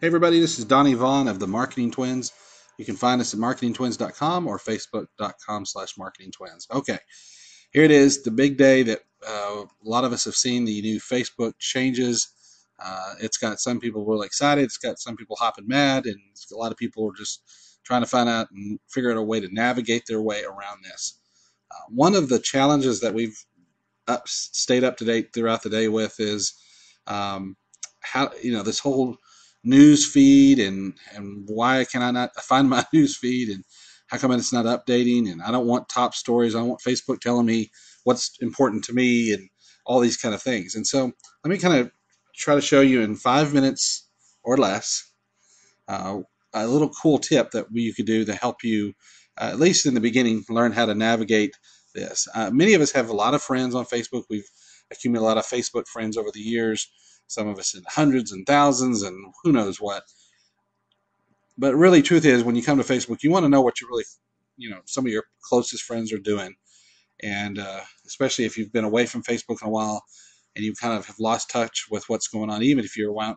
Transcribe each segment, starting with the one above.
Hey everybody, this is Donnie Vaughn of the Marketing Twins. You can find us at marketingtwins.com or facebook.com slash marketingtwins. Okay, here it is, the big day that uh, a lot of us have seen the new Facebook changes. Uh, it's got some people really excited, it's got some people hopping mad, and a lot of people are just trying to find out and figure out a way to navigate their way around this. Uh, one of the challenges that we've up, stayed up to date throughout the day with is um, how, you know, this whole news feed and and why can I not find my news feed and how come it's not updating and I don't want top stories. I want Facebook telling me what's important to me and all these kind of things. And so let me kind of try to show you in five minutes or less uh, a little cool tip that you could do to help you, uh, at least in the beginning, learn how to navigate this. Uh, many of us have a lot of friends on Facebook. We've accumulated a lot of Facebook friends over the years some of us in hundreds and thousands and who knows what. But really, truth is, when you come to Facebook, you want to know what you really, you know, some of your closest friends are doing. And uh, especially if you've been away from Facebook in a while and you kind of have lost touch with what's going on, even if you're uh,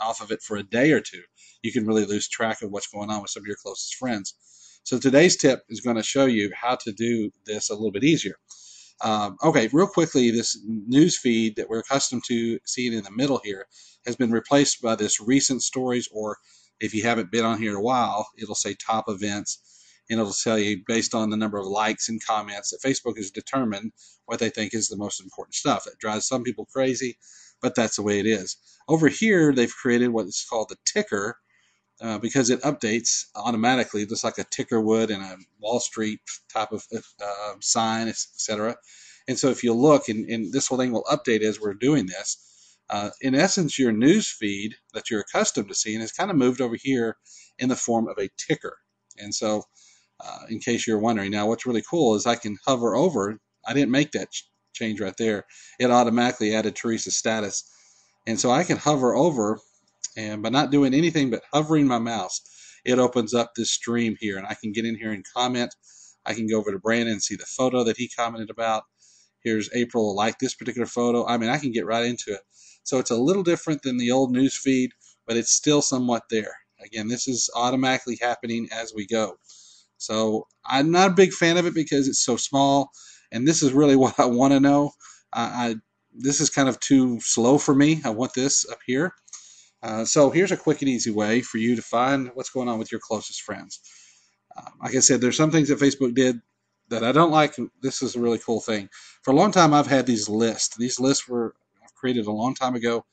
off of it for a day or two, you can really lose track of what's going on with some of your closest friends. So today's tip is going to show you how to do this a little bit easier. Um, okay, real quickly, this news feed that we're accustomed to seeing in the middle here has been replaced by this recent stories, or if you haven't been on here in a while, it'll say top events, and it'll tell you based on the number of likes and comments that Facebook has determined what they think is the most important stuff. It drives some people crazy, but that's the way it is. Over here, they've created what is called the ticker, uh, because it updates automatically, just like a ticker would in a Wall Street type of uh, sign, etc. And so if you look, and, and, this whole thing will update as we're doing this. Uh, in essence, your news feed that you're accustomed to seeing has kind of moved over here in the form of a ticker. And so, uh, in case you're wondering, now what's really cool is I can hover over. I didn't make that ch- change right there. It automatically added Teresa's status. And so I can hover over and by not doing anything but hovering my mouse, it opens up this stream here, and I can get in here and comment. I can go over to Brandon and see the photo that he commented about. Here's April like this particular photo. I mean, I can get right into it. So it's a little different than the old news feed, but it's still somewhat there. Again, this is automatically happening as we go. So I'm not a big fan of it because it's so small, and this is really what I want to know. I, I this is kind of too slow for me. I want this up here. Uh, so here's a quick and easy way for you to find what's going on with your closest friends. Uh, like I said, there's some things that Facebook did that I don't like. This is a really cool thing. For a long time, I've had these lists. These lists were created a long time ago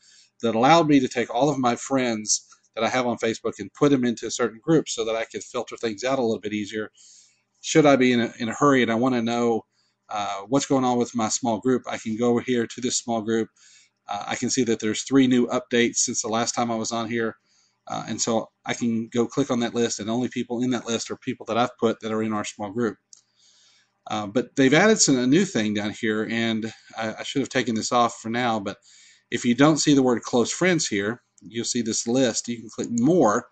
that allowed me to take all of my friends that I have on Facebook and put them into certain groups so that I could filter things out a little bit easier. Should I be in a, in a hurry and I want to know uh, what's going on with my small group, I can go over here to this small group uh, I can see that there's three new updates since the last time I was on here. Uh, and so I can go click on that list, and only people in that list are people that I've put that are in our small group. Uh, but they've added some, a new thing down here, and I, I, should have taken this off for now. But if you don't see the word close friends here, you'll see this list. You can click more,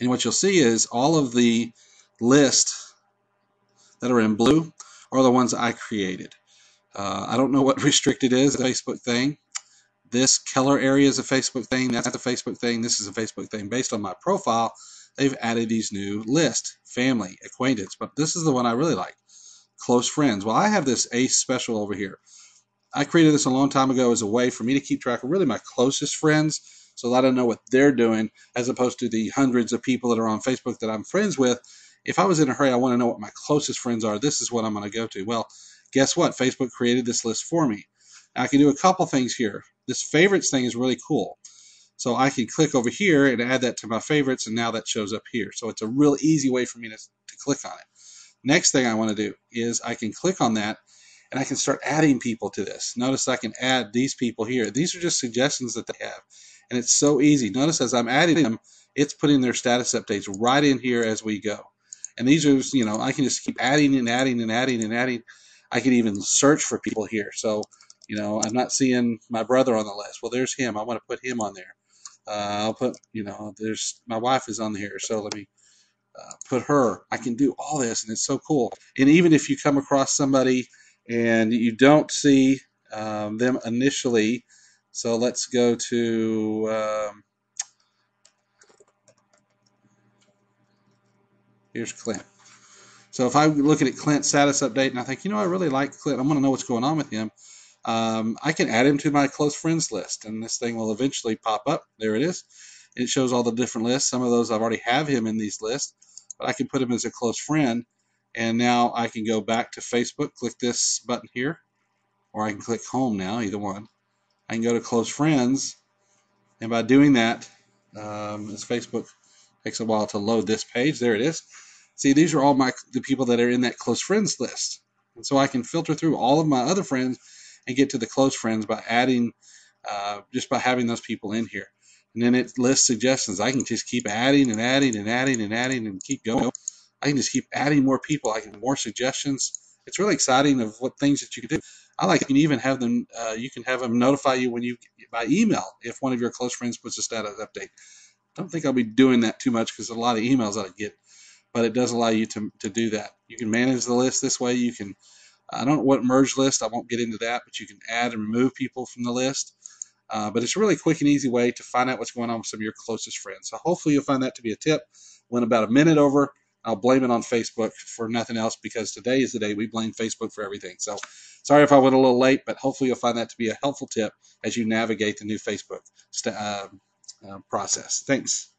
and what you'll see is all of the lists that are in blue are the ones I created. Uh, I don't know what restricted is, a Facebook thing. This Keller area is a Facebook thing. That's a Facebook thing. This is a Facebook thing. Based on my profile, they've added these new lists family, acquaintance. But this is the one I really like close friends. Well, I have this ACE special over here. I created this a long time ago as a way for me to keep track of really my closest friends so that I don't know what they're doing as opposed to the hundreds of people that are on Facebook that I'm friends with. If I was in a hurry, I want to know what my closest friends are. This is what I'm going to go to. Well, guess what? Facebook created this list for me. I can do a couple things here. This favorites thing is really cool. So I can click over here and add that to my favorites, and now that shows up here. So it's a real easy way for me to, to click on it. Next thing I want to do is I can click on that and I can start adding people to this. Notice I can add these people here. These are just suggestions that they have. And it's so easy. Notice as I'm adding them, it's putting their status updates right in here as we go. And these are, you know, I can just keep adding and adding and adding and adding I could even search for people here. So, you know, I'm not seeing my brother on the list. Well, there's him. I want to put him on there. Uh, I'll put, you know, there's my wife is on here. So let me uh, put her. I can do all this, and it's so cool. And even if you come across somebody and you don't see um, them initially, so let's go to. Um, here's Clint. So if I look at Clint's status update and I think, you know, I really like Clint, I'm going to know what's going on with him. Um, I can add him to my close friends list, and this thing will eventually pop up. There it is. It shows all the different lists. Some of those I've already have him in these lists, but I can put him as a close friend. And now I can go back to Facebook, click this button here, or I can click home now, either one. I can go to close friends, and by doing that, um, as Facebook takes a while to load this page, there it is. See, these are all my the people that are in that close friends list, and so I can filter through all of my other friends and get to the close friends by adding, uh, just by having those people in here. And then it lists suggestions. I can just keep adding and adding and adding and adding and keep going. I can just keep adding more people. I can more suggestions. It's really exciting of what things that you can do. I like you can even have them. Uh, you can have them notify you when you by email if one of your close friends puts a status update. Don't think I'll be doing that too much because a lot of emails I get, but it does allow you to to do that. You can manage the list this way. You can. I don't know what merge list. I won't get into that, but you can add and remove people from the list. Uh, but it's a really quick and easy way to find out what's going on with some of your closest friends. So hopefully you'll find that to be a tip. Went about a minute over. I'll blame it on Facebook for nothing else because today is the day we blame Facebook for everything. So sorry if I went a little late, but hopefully you'll find that to be a helpful tip as you navigate the new Facebook uh, uh, process. Thanks.